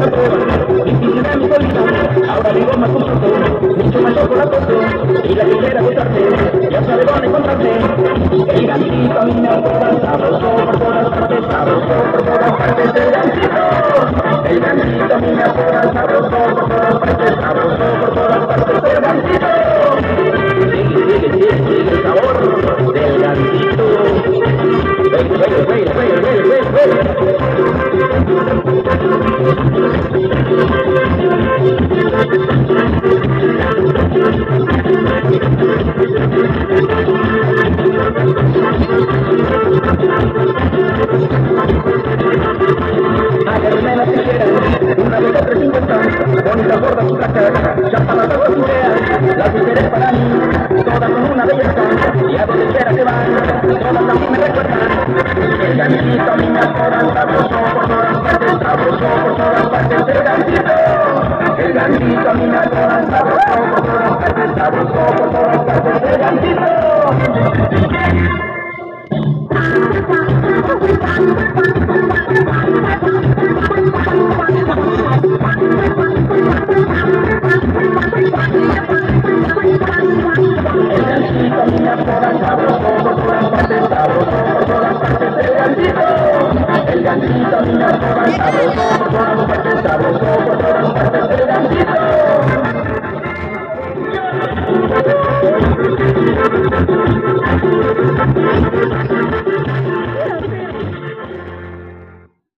Infinita mi por la y la ya sabe dónde. El sabroso por todas partes, por el gatito. El gatito a mí me acuerda, sabroso por todas. La tijera, una de tres cincuenta, bonita gorda su caja, chapa la dos ideas, las mujeres para mí, todas son una belleza, y a donde quiera que van, todas a mí me recuerdan. El ganchito a mí me adoran, sabroso por todas partes, sabroso por todas partes, el ganchito. El ganchito a mí me adoran, sabroso por todas partes, sabroso por todas partes, el ganchito. Sabroso por todas partes, por todas partes, el ganchito. El ganchito a mí me adoran, sabroso por todas